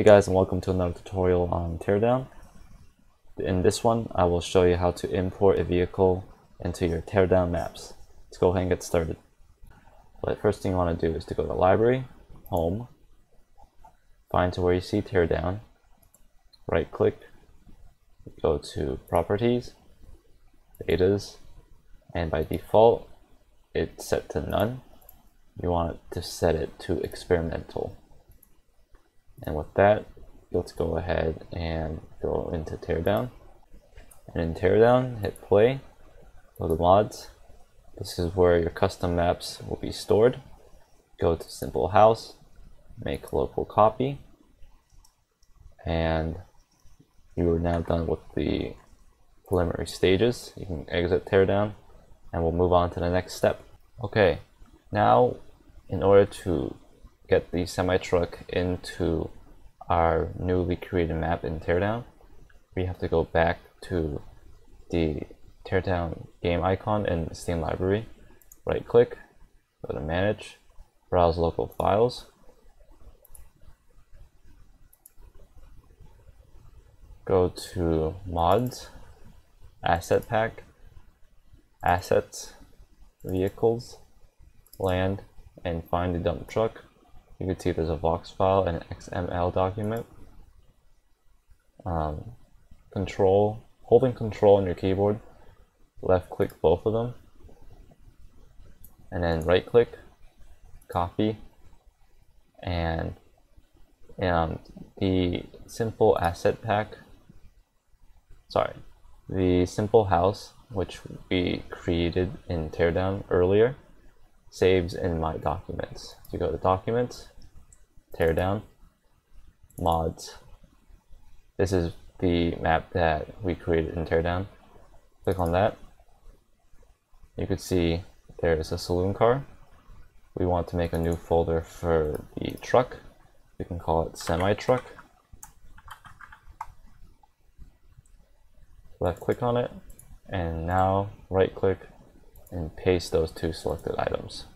Hey guys and welcome to another tutorial on Teardown. In this one I will show you how to import a vehicle into your Teardown maps. Let's go ahead and get started. But first thing you want to do is to go to Library, Home, find to where you see Teardown, right click, go to Properties, Betas, and by default it's set to none. You want to set it to experimental. And with that, let's go ahead and go into Teardown. And in Teardown, hit play, go to mods. This is where your custom maps will be stored. Go to simple house, make local copy, and you are now done with the preliminary stages. You can exit Teardown and we'll move on to the next step. Okay, now in order to get the semi-truck into our newly created map in Teardown, we have to go back to the Teardown game icon in Steam library, right click, go to manage, browse local files, go to mods, asset pack, assets, vehicles, land, and find the dump truck. You can see there's a Vox file and an XML document. Um, control, holding control on your keyboard, left click both of them, and then right click, copy, and um, the simple asset pack, sorry, the simple house, which we created in Teardown earlier, saves in my documents. So go to documents, Teardown, mods. This is the map that we created in Teardown. Click on that. You could see there is a saloon car. We want to make a new folder for the truck. We can call it semi-truck. Left click on it and now right click and paste those two selected items.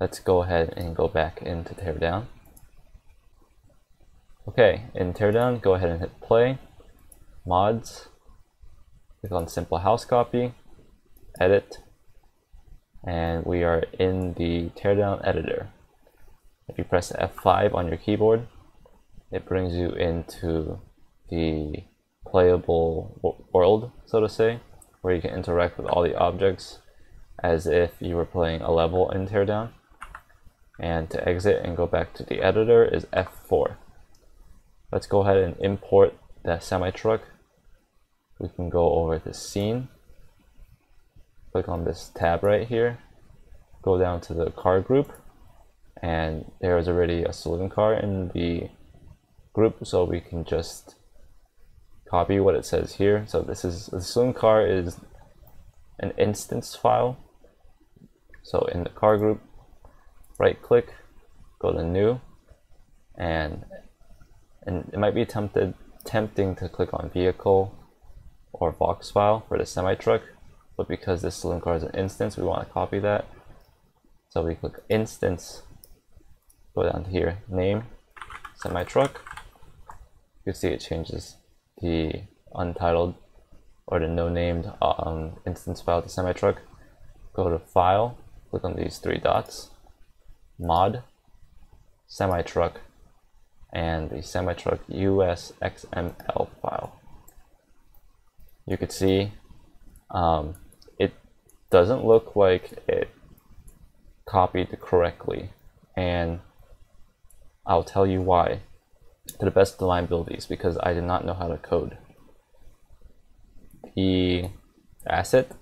Let's go ahead and go back into Teardown. Okay, in Teardown, go ahead and hit play, mods, click on simple house copy, edit, and we are in the Teardown editor. If you press F5 on your keyboard, it brings you into the playable world, so to say where you can interact with all the objects as if you were playing a level in Teardown. And to exit and go back to the editor is F4. Let's go ahead and import the semi-truck. We can go over to scene, click on this tab right here, go down to the car group, and there is already a saloon car in the group, so we can just copy what it says here. So this is the saloon car is an instance file. So in the car group, right click, go to new, and and it might be tempted tempting to click on vehicle or Vox file for the semi truck, but because this saloon car is an instance, we want to copy that. So we click instance, go down here, name, semi truck. You can see it changes the untitled or the no-named um, instance file to semi-truck, go to File, click on these three dots, Mod, Semi-truck, and the semi-truck US XML file. You could see um, it doesn't look like it copied correctly, and I'll tell you why to the best of my abilities because I did not know how to code. The asset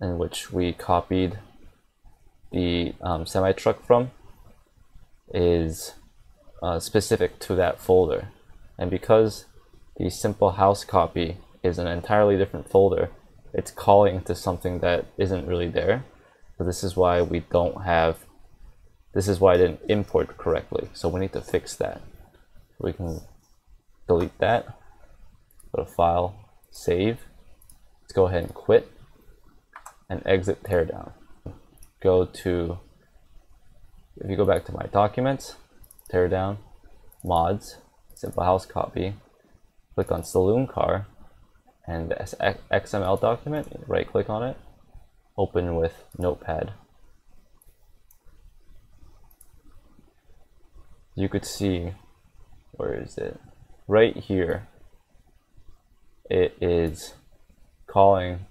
in which we copied the um, semi-truck from is uh, specific to that folder. And because the simple house copy is an entirely different folder, it's calling to something that isn't really there. So this is why we don't have, this is why I didn't import correctly. So we need to fix that we can delete that go to file save let's go ahead and quit and exit teardown go to if you go back to my documents teardown, mods, simple house copy, click on saloon car, and the XML document, right click on it, open with notepad. You could see, where is it? Right here, it is calling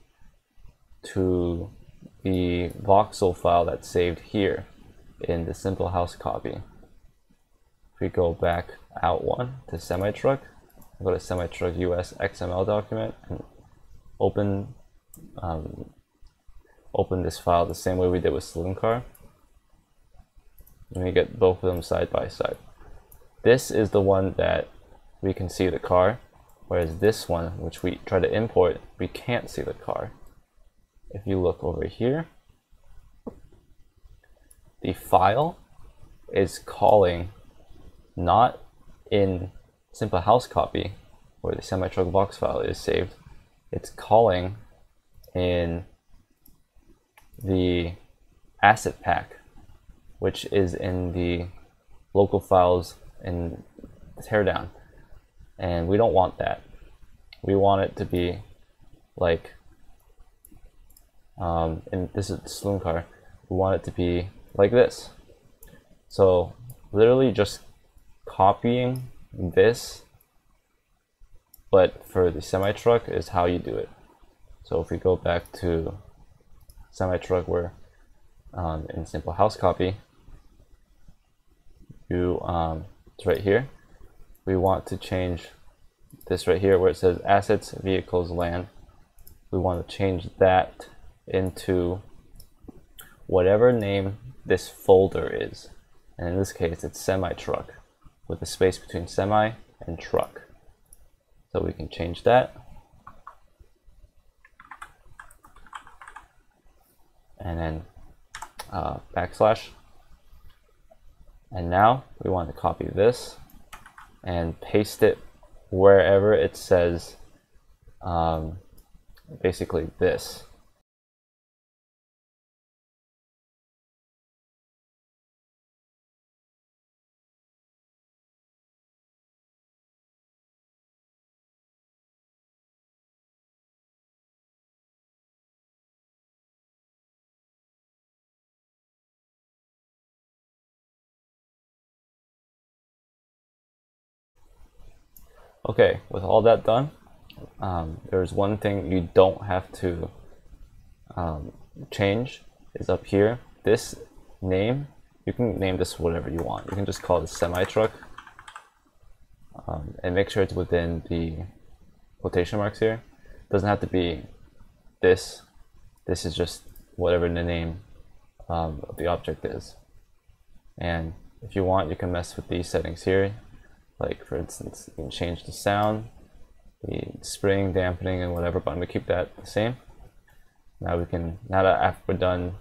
to the voxel file that's saved here in the simple house copy. If we go back out one to semi-truck, go to semi-truck US XML document and open um, open this file the same way we did with Saloon Car. Let me get both of them side by side. This is the one that we can see the car, whereas this one, which we try to import, we can't see the car. If you look over here, the file is calling not in simple house copy where the semi-truck Vox file is saved. It's calling in the asset pack, which is in the local files in teardown. And we don't want that. We want it to be like, um, and this is saloon car. We want it to be like this. So literally just copying this, but for the semi-truck is how you do it. So if we go back to semi-truck where um, in simple house copy, you um, it's right here. We want to change this right here where it says assets, vehicles, land. We want to change that into whatever name this folder is. And in this case, it's semi-truck with a space between semi and truck. So we can change that. And then uh, backslash. And now we want to copy this and paste it wherever it says um, basically this. Okay, with all that done, um, there's one thing you don't have to um, change is up here. This name, you can name this whatever you want. You can just call it semi-truck um, and make sure it's within the quotation marks here. Doesn't have to be this. This is just whatever the name um, of the object is. And if you want, you can mess with these settings here like for instance, you can change the sound, the spring, dampening, and whatever, but gonna keep that the same. Now we can, now that after we're done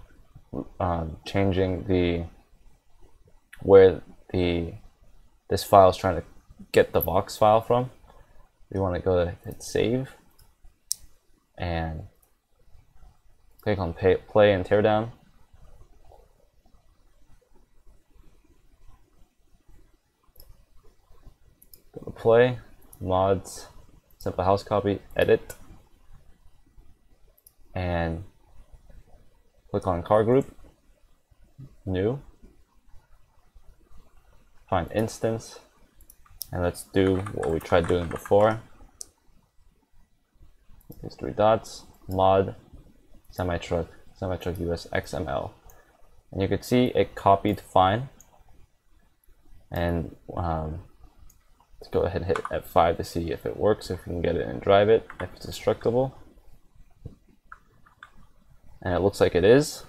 um, changing the, where the, this file is trying to get the Vox file from, we wanna go to hit save, and click on pay, play and Teardown. play, mods, simple house copy, edit, and click on car group, new, find instance, and let's do what we tried doing before. These three dots, mod, semi-truck, semi-truck US XML. And you can see it copied fine. And um, Let's go ahead and hit F5 to see if it works, if we can get it and drive it, if it's destructible. And it looks like it is.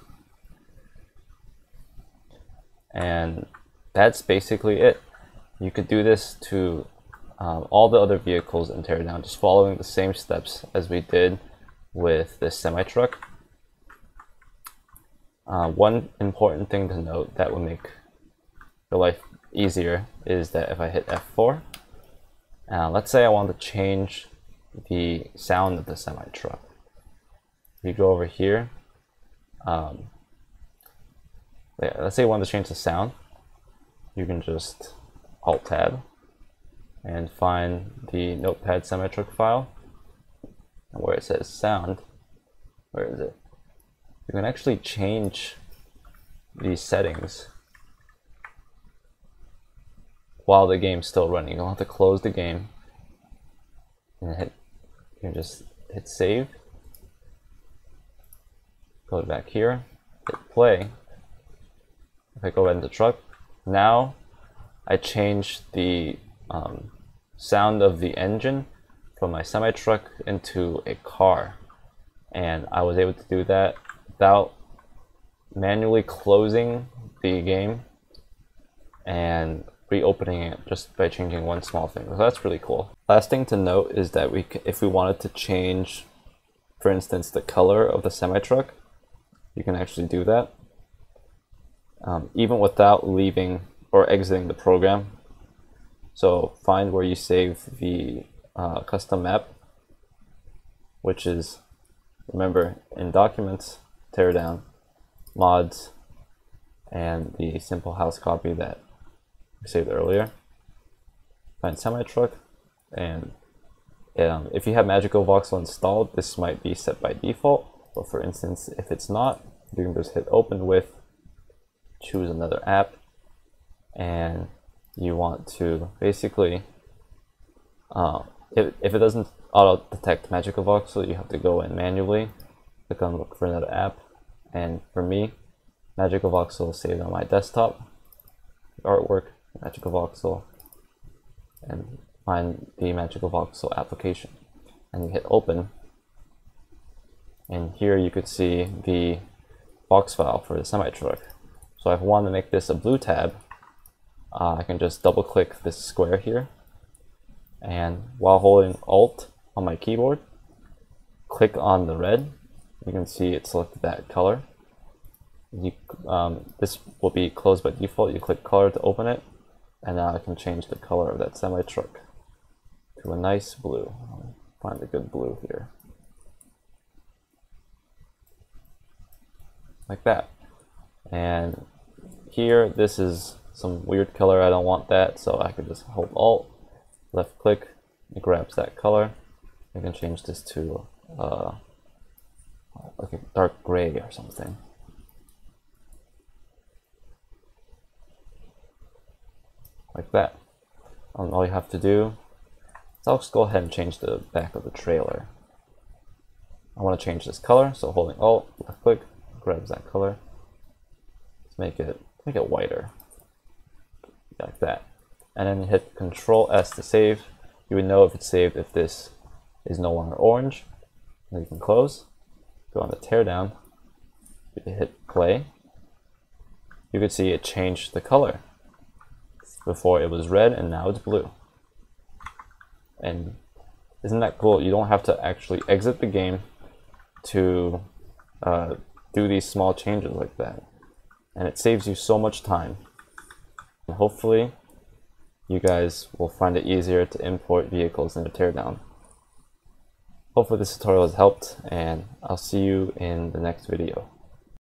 And that's basically it. You could do this to um, all the other vehicles in Teardown, just following the same steps as we did with this semi-truck. Uh, one important thing to note that will make your life easier is that if I hit F4, uh, let's say I want to change the sound of the semi-truck. We go over here. Um, let's say I want to change the sound. you can just alt tab and find the notepad semi-truck file and where it says sound where is it you can actually change these settings while the game's still running. You don't have to close the game and hit you just hit save. Go back here hit play. If I go into the truck now I change the um, sound of the engine from my semi truck into a car. And I was able to do that without manually closing the game. And reopening it just by changing one small thing. So that's really cool. Last thing to note is that we, if we wanted to change, for instance, the color of the semi-truck, you can actually do that. Um, even without leaving or exiting the program. So find where you save the uh, custom map, which is, remember, in Documents, Teardown, Mods, and the simple house copy that saved earlier. Find semi-truck, and um, if you have MagicaVoxel installed, this might be set by default. But for instance, if it's not, you can just hit open with, choose another app, and you want to basically, uh, if, if it doesn't auto detect MagicaVoxel, you have to go in manually, click on look for another app, and for me, MagicaVoxel is saved on my desktop, artwork, MagicaVoxel, and find the MagicaVoxel application. And you hit open, and here you could see the Vox file for the semi-truck. So if I want to make this a blue tab, uh, I can just double click this square here, and while holding Alt on my keyboard, click on the red, you can see it selected that color. You, um, this will be closed by default. You click color to open it, and now I can change the color of that semi-truck to a nice blue. I'll find a good blue here. Like that. And here, this is some weird color. I don't want that, so I could just hold Alt, left click, it grabs that color. I can change this to uh, like a dark gray or something. Like that. All you have to do is I'll just go ahead and change the back of the trailer. I want to change this color, so holding Alt, left click, grabs that color. Let's make it make it whiter, like that. And then hit Control S to save. You would know if it's saved if this is no longer orange. Then you can close, go on the teardown, hit play. You can see it changed the color. Before it was red and now it's blue. And isn't that cool? You don't have to actually exit the game to uh, do these small changes like that. And it saves you so much time. And hopefully, you guys will find it easier to import vehicles into Teardown. Hopefully this tutorial has helped, and I'll see you in the next video.